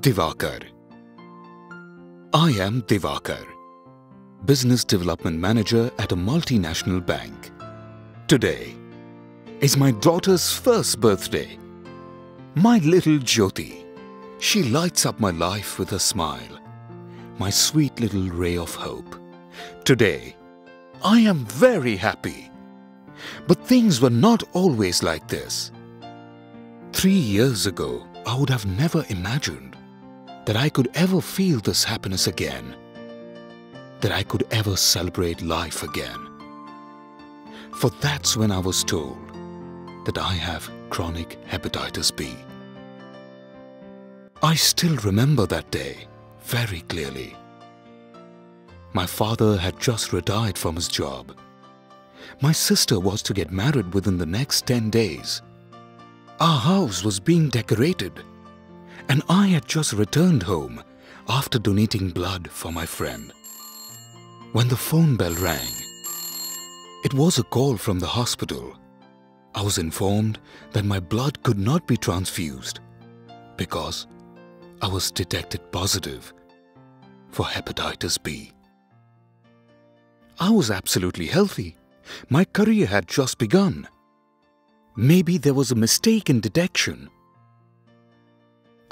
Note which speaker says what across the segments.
Speaker 1: Diwakar. I am Diwakar, Business Development Manager at a multinational bank. Today is my daughter's first birthday. My little Jyoti. She lights up my life with a smile. My sweet little ray of hope. Today, I am very happy. But things were not always like this. Three years ago, I would have never imagined that I could ever feel this happiness again, that I could ever celebrate life again. For that's when I was told that I have chronic hepatitis B. I still remember that day very clearly. My father had just retired from his job. My sister was to get married within the next 10 days. Our house was being decorated and I had just returned home after donating blood for my friend. When the phone bell rang, it was a call from the hospital. I was informed that my blood could not be transfused because I was detected positive for hepatitis B. I was absolutely healthy. My career had just begun. Maybe there was a mistake in detection.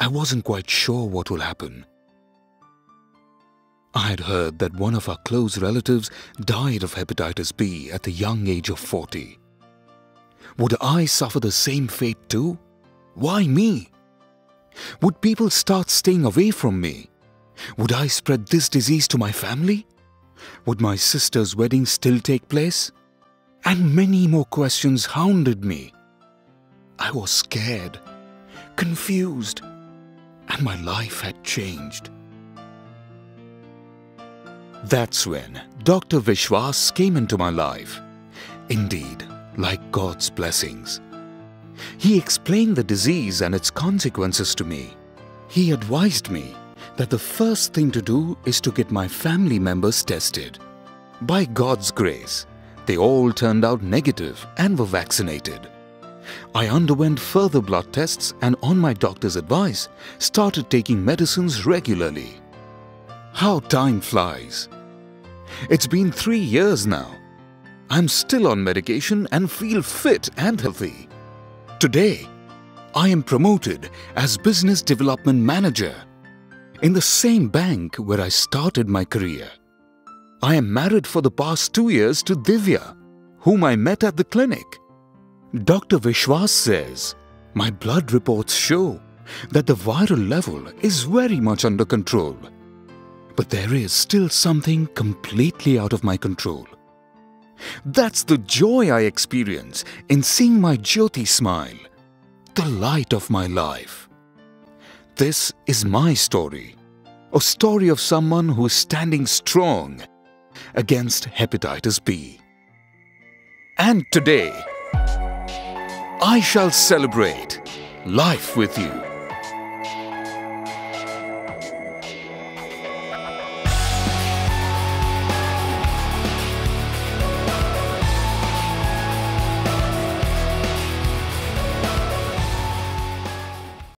Speaker 1: I wasn't quite sure what will happen. I had heard that one of our close relatives died of hepatitis B at the young age of 40. Would I suffer the same fate too? Why me? Would people start staying away from me? Would I spread this disease to my family? Would my sister's wedding still take place? And many more questions hounded me. I was scared, confused, and my life had changed. That's when Dr. Vishwas came into my life. Indeed, like God's blessings. He explained the disease and its consequences to me. He advised me that the first thing to do is to get my family members tested. By God's grace, they all turned out negative and were vaccinated. I underwent further blood tests and on my doctor's advice, started taking medicines regularly. How time flies. It's been three years now. I'm still on medication and feel fit and healthy. Today, I am promoted as Business Development Manager in the same bank where I started my career. I am married for the past two years to Divya, whom I met at the clinic. Dr. Vishwas says, my blood reports show that the viral level is very much under control. But there is still something completely out of my control. That's the joy I experience in seeing my Jyoti smile, the light of my life. This is my story, a story of someone who is standing strong against hepatitis B. And today, I shall celebrate life with you.